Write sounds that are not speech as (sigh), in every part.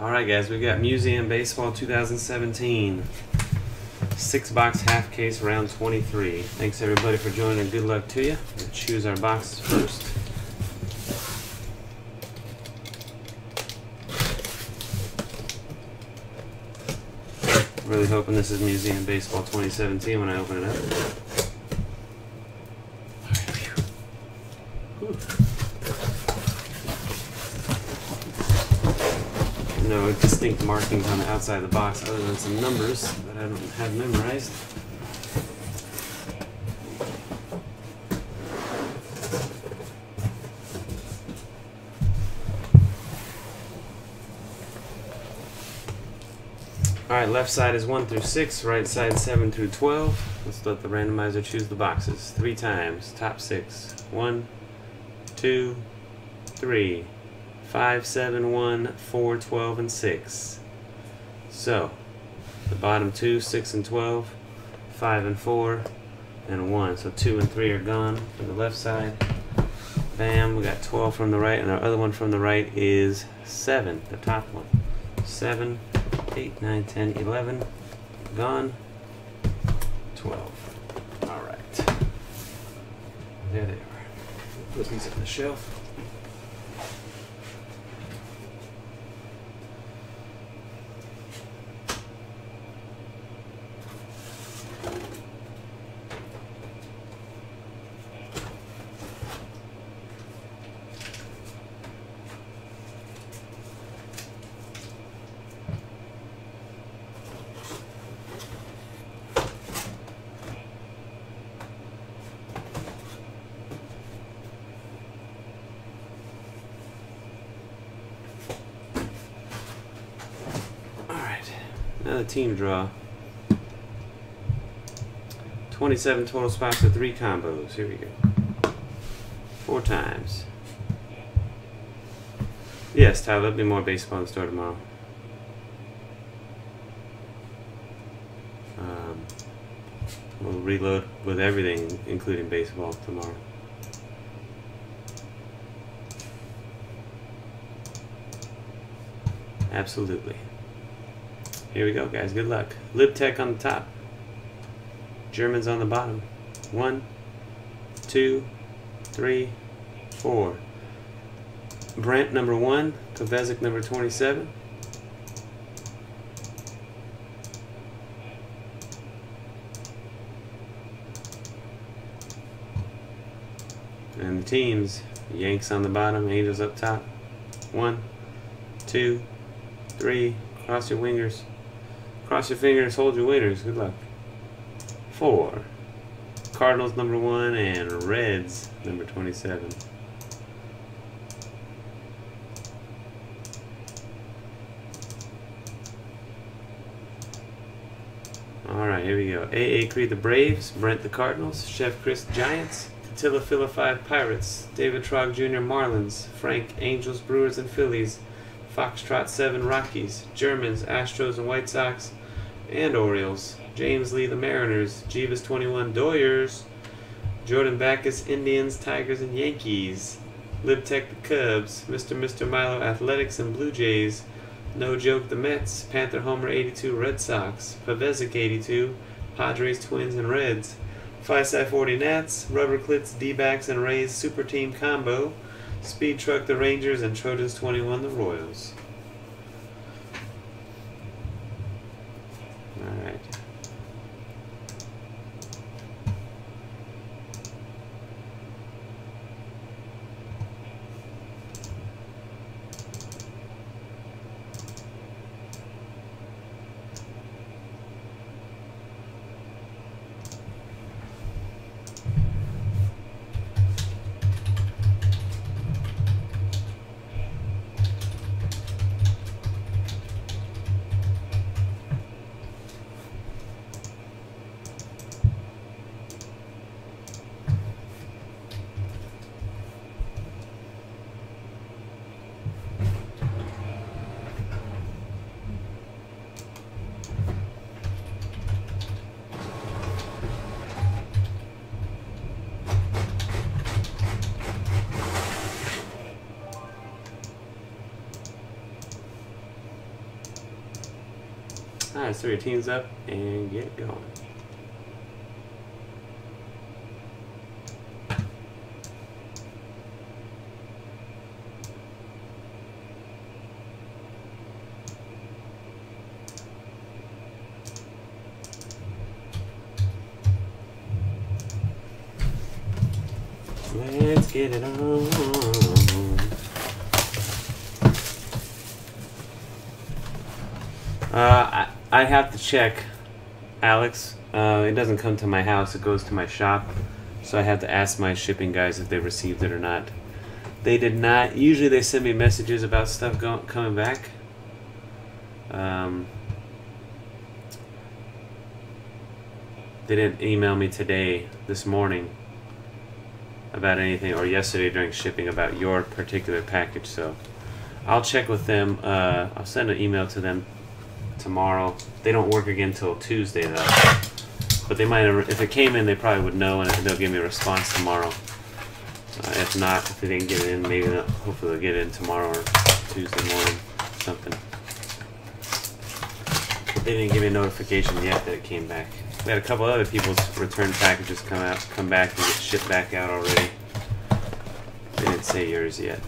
All right, guys, we've got Museum Baseball 2017. Six box half case round 23. Thanks everybody for joining. Good luck to you. We'll choose our boxes first. Really hoping this is Museum Baseball 2017 when I open it up. No distinct markings on the outside of the box other than some numbers that I don't have memorized. Alright, left side is 1 through 6, right side 7 through 12. Let's let the randomizer choose the boxes. Three times. Top 6. 1, 2, 3, 5, 7, 1, 4, 12, and 6. So, the bottom two, 6 and 12, 5 and 4, and 1. So 2 and 3 are gone from the left side. Bam, we got 12 from the right, and our other one from the right is 7, the top one. 7, 8, 9, 10, 11, gone, 12. Alright. There they are. Put these on the shelf. Alright, now the team draw. 27 total spots for three combos. Here we go. Four times. Yes, Tyler, there'll be more baseball in the store tomorrow. Um, we'll reload with everything, including baseball, tomorrow. Absolutely. Here we go, guys. Good luck. LibTech on the top. Germans on the bottom. One, two, three, four. Brent number one. Kovezik number 27. And the teams. Yanks on the bottom. Angels up top. One, two, three. Cross your wingers. Cross your fingers, hold your winners. Good luck. Four. Cardinals number one and Reds number 27. Alright, here we go. A.A. Creed the Braves, Brent the Cardinals, Chef Chris Giants, Catilla Phila 5 Pirates, David Trog Jr. Marlins, Frank Angels, Brewers, and Phillies, Foxtrot 7 Rockies, Germans, Astros and White Sox, and Orioles. James Lee the Mariners, Jeebus 21 Doyers, Jordan Backus Indians, Tigers, and Yankees. LibTech the Cubs, Mr. Mr. Milo Athletics and Blue Jays, No Joke the Mets, Panther Homer 82 Red Sox, Pavezik 82, Padres Twins and Reds, Phi 40 Nats, Rubber Clits D-backs and Rays. Super Team Combo, Speed Truck the Rangers, and Trojans 21 the Royals. Alright, so your team's up and get going. Let's get it on. Uh, I, I have to check, Alex. Uh, it doesn't come to my house, it goes to my shop. So I have to ask my shipping guys if they received it or not. They did not. Usually they send me messages about stuff going coming back. Um, they didn't email me today, this morning, about anything, or yesterday during shipping about your particular package. So I'll check with them. Uh, I'll send an email to them tomorrow. They don't work again till Tuesday though. But they might if it came in, they probably would know, and they'll give me a response tomorrow. Uh, if not, if they didn't get it in, maybe they'll, hopefully they'll get it in tomorrow or Tuesday morning, something. They didn't give me a notification yet that it came back. We had a couple other people's return packages come out, come back and get shipped back out already. They didn't say yours yet.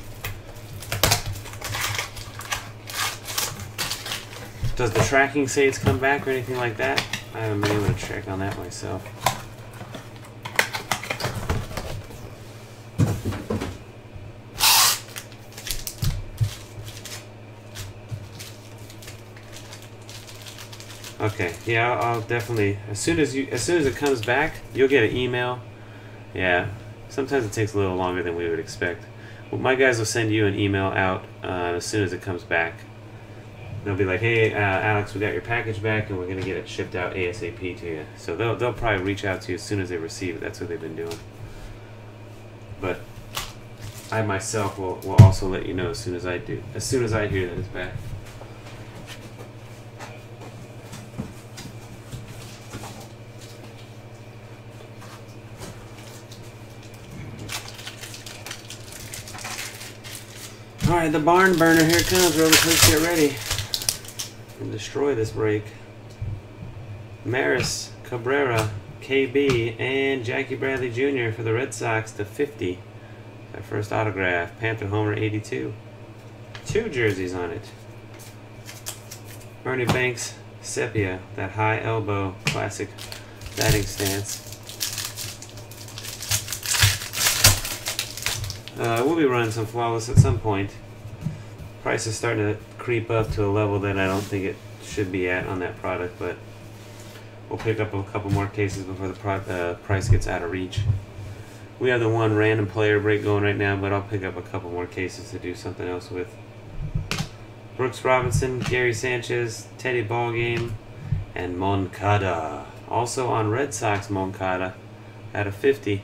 Does the tracking say it's come back or anything like that? I haven't been able to check on that myself. Okay, yeah, I'll, I'll definitely as soon as you as soon as it comes back, you'll get an email. Yeah, sometimes it takes a little longer than we would expect. Well, my guys will send you an email out uh, as soon as it comes back. They'll be like, "Hey, uh, Alex, we got your package back, and we're gonna get it shipped out ASAP to you." So they'll they'll probably reach out to you as soon as they receive it. That's what they've been doing. But I myself will, will also let you know as soon as I do, as soon as I hear that it's back. Alright, the barn burner, here comes, Roller Let's get ready. And destroy this break. Maris, Cabrera, KB, and Jackie Bradley Jr. for the Red Sox to 50. Their first autograph. Panther Homer 82. Two jerseys on it. Ernie Banks, Sepia, that high elbow, classic batting stance. Uh, we'll be running some flawless at some point. Price is starting to creep up to a level that I don't think it should be at on that product, but we'll pick up a couple more cases before the uh, price gets out of reach. We have the one random player break going right now, but I'll pick up a couple more cases to do something else with. Brooks Robinson, Gary Sanchez, Teddy Ballgame, and Moncada. Also on Red Sox Moncada at a 50.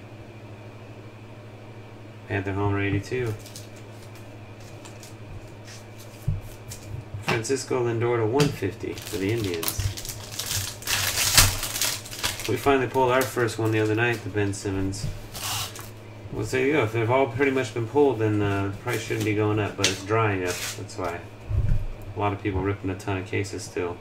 Panther Homer 82. Francisco Lindor to 150 for the Indians. We finally pulled our first one the other night, the Ben Simmons. Well, there you go. If they've all pretty much been pulled, then uh, the price shouldn't be going up, but it's drying up. That's why. A lot of people ripping a ton of cases still.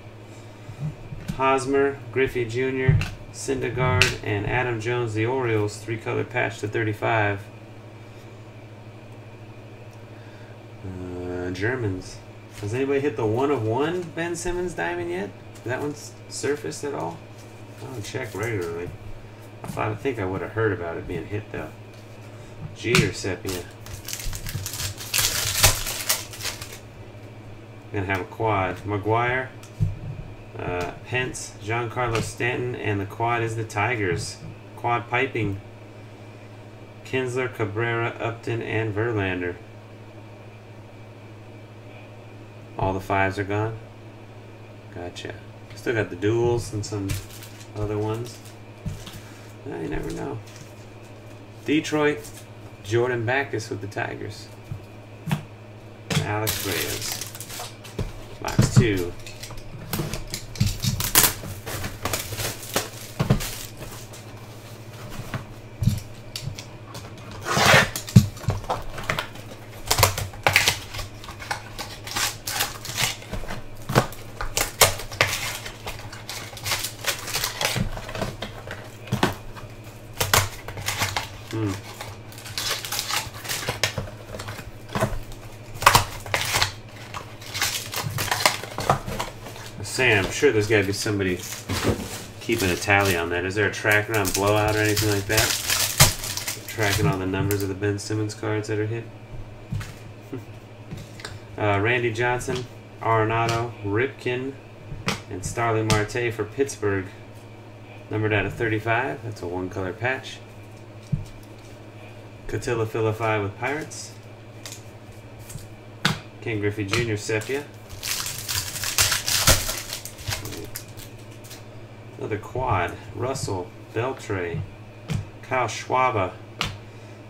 Hosmer, Griffey Jr., Syndergaard, and Adam Jones, the Orioles, three color patch to 35. Uh, Germans. Has anybody hit the one of one Ben Simmons diamond yet? That one's surfaced at all? I don't check regularly. I thought I think I would have heard about it being hit though. Jeter sepia. Gonna have a quad. McGwire, uh, Pence, Giancarlo Stanton, and the quad is the Tigers. Quad piping. Kinsler, Cabrera, Upton, and Verlander. All the fives are gone? Gotcha. Still got the duels and some other ones. Well, you never know. Detroit, Jordan Backus with the Tigers. Alex Reyes. Box two. Sure there's got to be somebody keeping a tally on that. Is there a tracker on blowout or anything like that? Tracking all the numbers of the Ben Simmons cards that are hit. (laughs) uh, Randy Johnson, Arenado, Ripken, and Starling Marte for Pittsburgh. Numbered out of 35. That's a one color patch. Catilla Philippi with Pirates. Ken Griffey Jr. Sepia. Another quad. Russell, Beltre, Kyle Schwarber.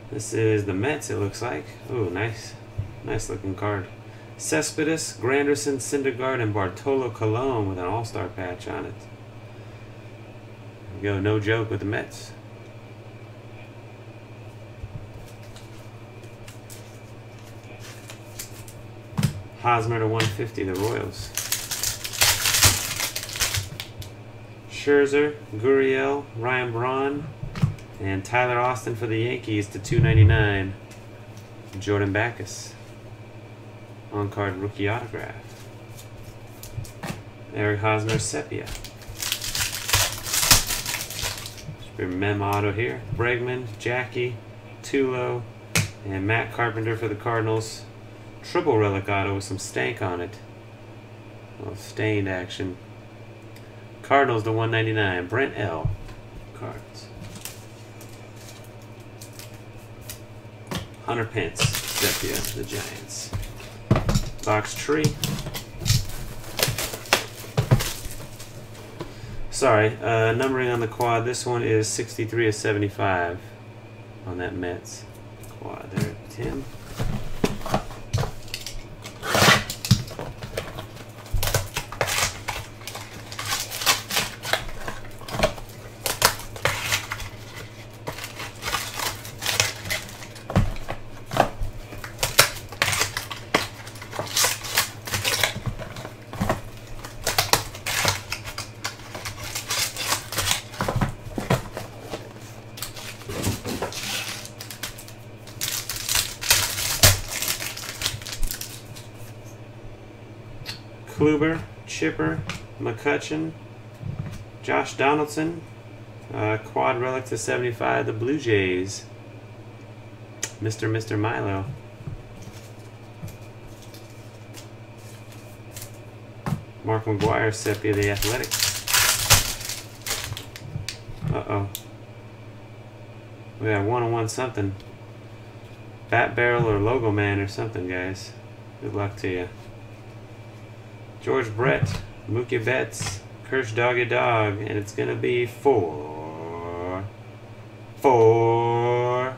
This is the Mets, it looks like. Ooh, nice. Nice looking card. Cespedes, Granderson, Syndergaard, and Bartolo Colon with an all-star patch on it. Go, no joke with the Mets. Hosmer to 150, the Royals. Scherzer, Gurriel, Ryan Braun, and Tyler Austin for the Yankees to 299. Jordan Backus. On card rookie autograph. Eric Hosmer Sepia. Your Mem auto here. Bregman, Jackie, Tulo, and Matt Carpenter for the Cardinals. Triple relic auto with some stank on it. Well, stained action. Cardinals to 199. Brent L. Cards. Hunter Pence. Sepia, the Giants. Box tree. Sorry, uh, numbering on the quad. This one is 63 of 75 on that Mets quad there, Tim. Kluber, Chipper, McCutchen, Josh Donaldson, uh, quad relic to 75, the Blue Jays. Mr. Mr. Milo. Mark McGwire, Sepia, the Athletics. Uh-oh. We got one-on-one something. Bat Barrel or Logo Man or something, guys. Good luck to you. George Brett, Mookie Betts, Kirsch Doggy Dog, and it's gonna be four, four,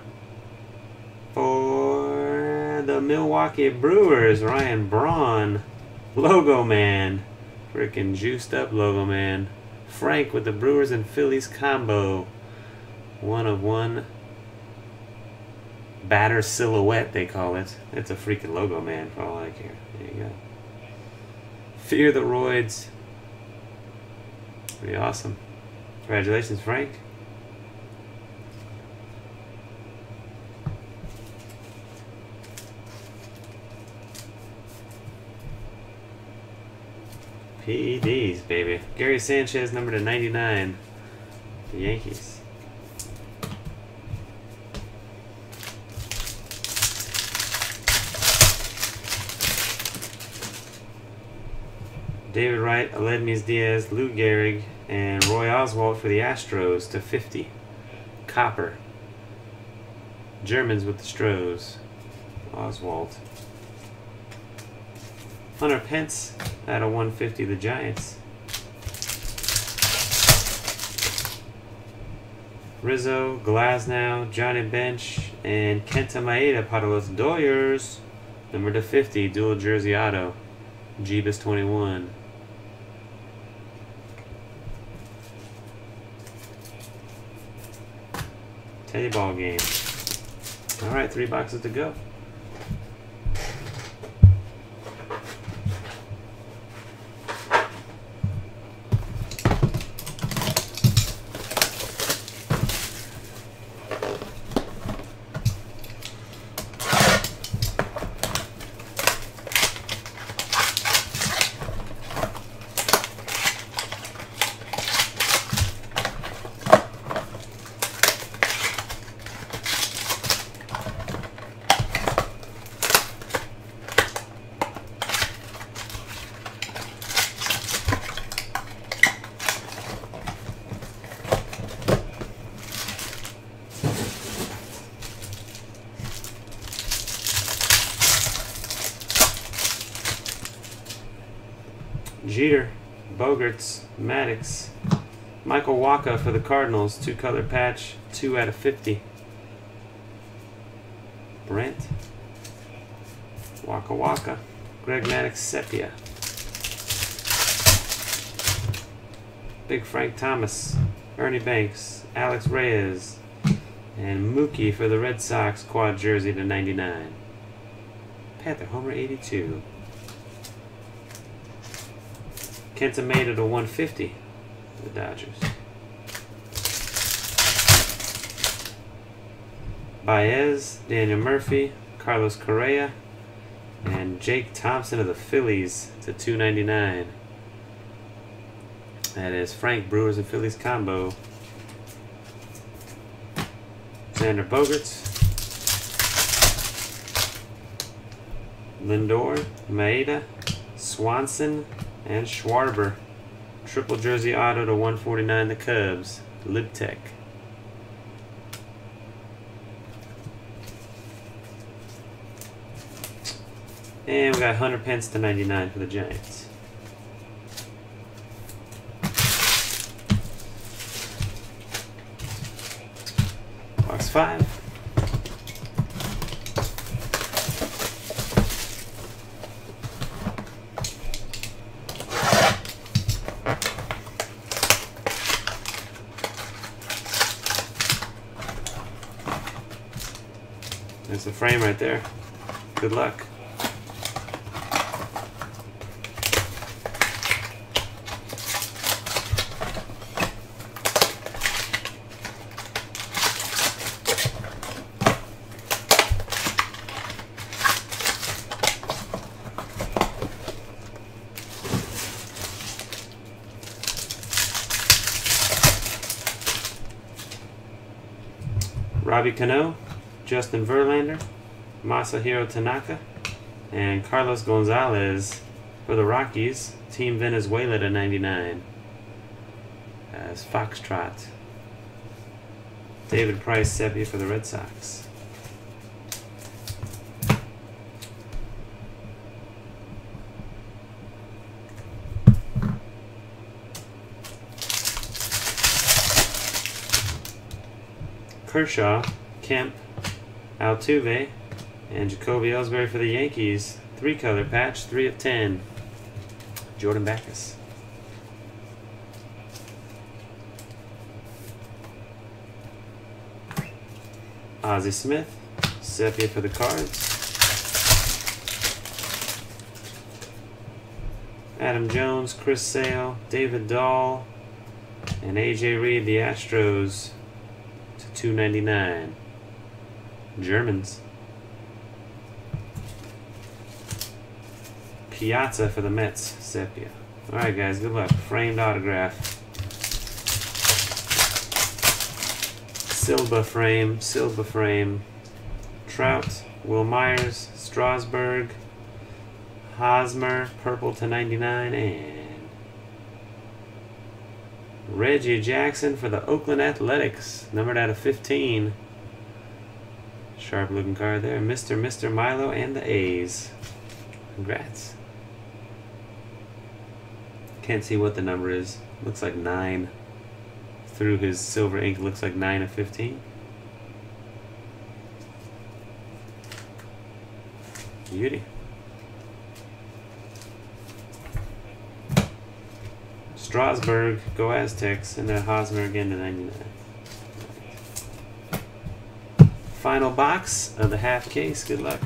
for the Milwaukee Brewers, Ryan Braun, Logo Man, freaking juiced up Logo Man, Frank with the Brewers and Phillies combo, one of one. Batter silhouette, they call it. It's a freaking logo, man, for all I care. There you go. Fear the Roids. Pretty awesome. Congratulations, Frank. PEDs, baby. Gary Sanchez, number to 99. The Yankees. David Wright, Aledmys Diaz, Lou Gehrig, and Roy Oswalt for the Astros to 50. Copper. Germans with the Stros. Oswalt. Hunter Pence out of 150, the Giants. Rizzo, Glasnow, Johnny Bench, and Kenta Maeda para Doyers. Number to 50, dual jersey auto. Jeebus 21. Ball game. All right, three boxes to go. Jeter, Bogaerts, Maddux, Michael Wacha for the Cardinals, two color patch, two out of 50. Brent, Waka Waka, Greg Maddux Sepia, Big Frank Thomas, Ernie Banks, Alex Reyes, and Mookie for the Red Sox quad jersey to 99. Panther Homer 82. Kenta made it a 150 the Dodgers. Baez, Daniel Murphy, Carlos Correa, and Jake Thompson of the Phillies to 299. That is Frank Brewers and Phillies combo. Xander Bogaerts. Lindor, Maeda, Swanson, and Schwarber. Triple jersey auto to 149 the Cubs. Libtech. And we got Hunter Pence to 99 for the Giants. Box 5. Frame right there. Good luck. Robbie Cano, Justin Verlander, Masahiro Tanaka, and Carlos Gonzalez for the Rockies. Team Venezuela to 99 as Foxtrot. David Price Sepia for the Red Sox. Kershaw, Kemp, Altuve, and Jacoby Ellsbury for the Yankees. Three color patch, three of ten. Jordan Backus. Ozzie Smith, Sepia for the Cards. Adam Jones, Chris Sale, David Dahl, and AJ Reed, the Astros to 299. Germans. Piazza for the Mets, Sepia. Alright guys, good luck. Framed autograph. Silva frame, Silva frame. Trout, Wil Myers, Strasburg, Hosmer, purple to 99, and Reggie Jackson for the Oakland Athletics, numbered out of 15. Sharp looking card there. Mr. Mr. Milo and the A's. Congrats. Can't see what the number is. Looks like 9. Through his silver ink, looks like 9 of 15. Beauty. Strasburg, go Aztecs, and then Hosmer again to 99. Final box of the half case. Good luck.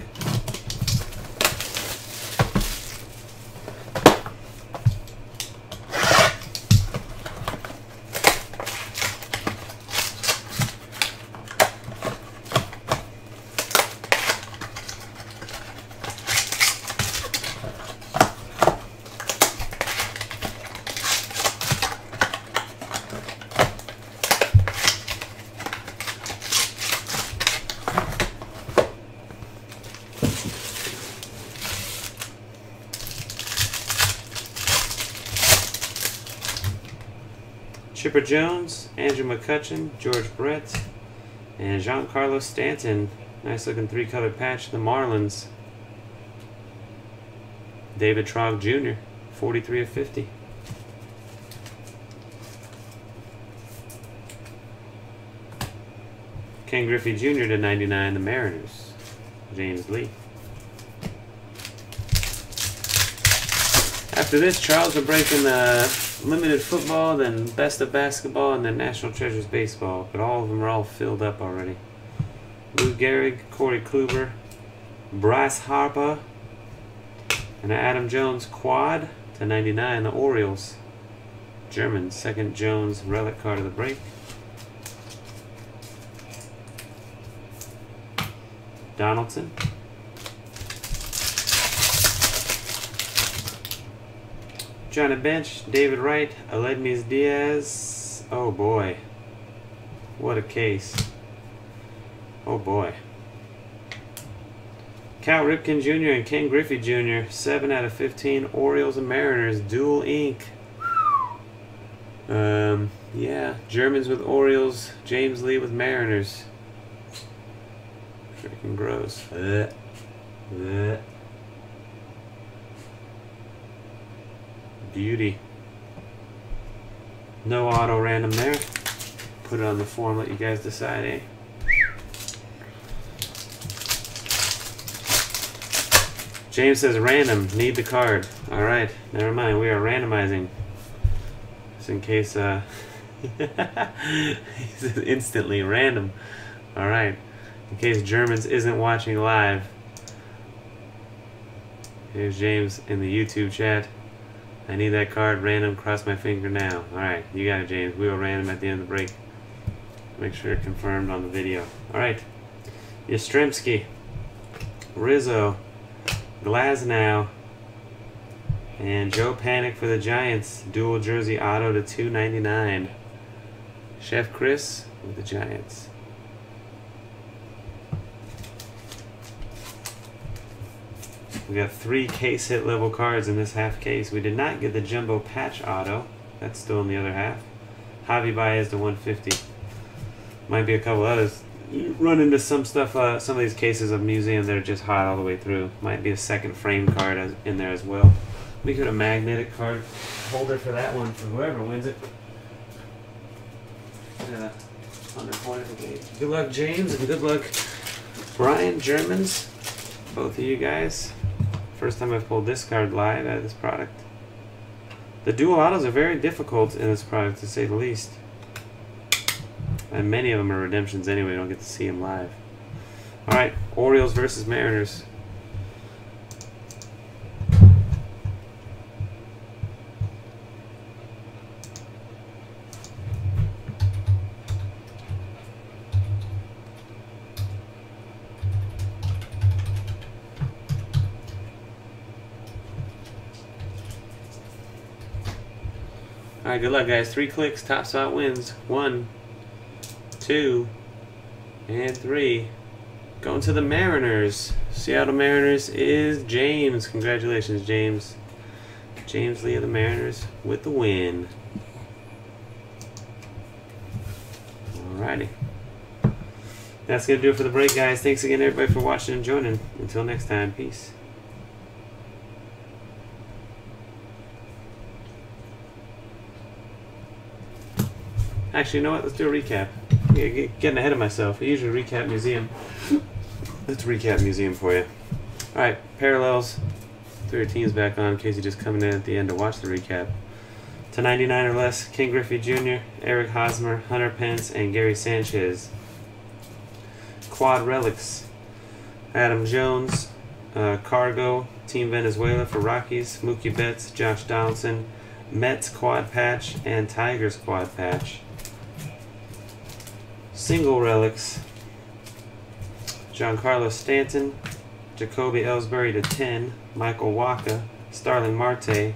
Chipper Jones, Andrew McCutchen, George Brett, and Giancarlo Stanton. Nice looking three color patch. The Marlins. David Trogg Jr. 43 of 50. Ken Griffey Jr. to 99, the Mariners. James Lee. After this, Charles will break in the limited football, then best of basketball, and then National Treasures baseball. But all of them are all filled up already. Lou Gehrig, Corey Kluber, Bryce Harper, and Adam Jones quad to 99, the Orioles. German, second Jones relic card of the break. Donaldson. Johnny Bench, David Wright, Aledmys Diaz. Oh boy. What a case. Oh boy. Cal Ripken Jr. and Ken Griffey Jr. 7 out of 15. Orioles and Mariners. Dual ink. Um, yeah. Germans with Orioles. James Lee with Mariners. Freaking gross. Ugh. Ugh. Beauty. No auto random there. Put it on the form, let you guys decide, eh? James says random, need the card. Alright, never mind, we are randomizing. Just in case, uh, (laughs) he says instantly random. Alright, in case Germans isn't watching live. Here's James in the YouTube chat. I need that card random, cross my finger now. Alright, you got it James. We will random at the end of the break. Make sure it's confirmed on the video. Alright. Yastrzemski. Rizzo. Glasnow. And Joe Panik for the Giants. Dual jersey auto to 299. Chef Chris with the Giants. We got three case hit level cards in this half case. We did not get the jumbo patch auto. That's still in the other half. Javi Baez to 150. Might be a couple others. You run into some stuff, uh, some of these cases of museum that are just hot all the way through. Might be a second frame card as, in there as well. We could a magnetic card holder for that one for whoever wins it. Yeah, under point of the. Good luck, James, and good luck, Brian Germans. Both of you guys. First time I've pulled this card live out of this product. The dual autos are very difficult in this product, to say the least. And many of them are redemptions anyway, you don't get to see them live. Alright, Orioles versus Mariners. Alright, good luck, guys. Three clicks, top spot wins. One, two, and three. Going to the Mariners. Seattle Mariners is James. Congratulations, James. James Lee of the Mariners with the win. Alrighty. That's going to do it for the break, guys. Thanks again, everybody, for watching and joining. Until next time, peace. Actually, you know what? Let's do a recap. Getting ahead of myself. I usually recap museum. Let's recap museum for you. All right, parallels. Throw your teams back on in case you're just coming in at the end to watch the recap. To 99 or less, Ken Griffey Jr., Eric Hosmer, Hunter Pence, and Gary Sanchez. Quad relics. Adam Jones, uh, Cargo, Team Venezuela for Rockies, Mookie Betts, Josh Donaldson, Mets quad patch, and Tigers quad patch. Single relics. Giancarlo Stanton, Jacoby Ellsbury to 10, Michael Wacha, Starling Marte,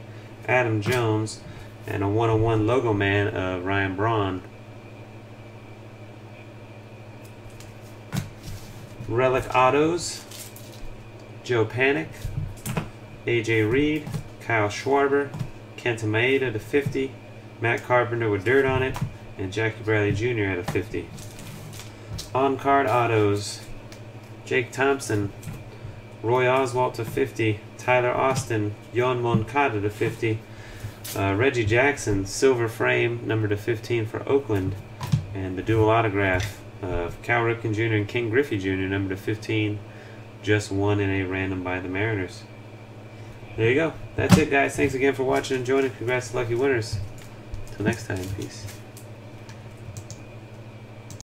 Adam Jones, and a 101 logo man of Ryan Braun. Relic Autos, Joe Panik, AJ Reed, Kyle Schwarber, Kenta Maeda to 50, Matt Carpenter with dirt on it, and Jackie Bradley Jr. at a 50. On card autos, Jake Thompson, Roy Oswalt to 50. Tyler Austin, Yon Moncada to 50. Uh, Reggie Jackson, silver frame, number to 15 for Oakland. And the dual autograph of Cal Ripken Jr. and King Griffey Jr., number to 15. Just one in a random by the Mariners. There you go. That's it, guys. Thanks again for watching and joining. Congrats to lucky winners. Till next time. Peace.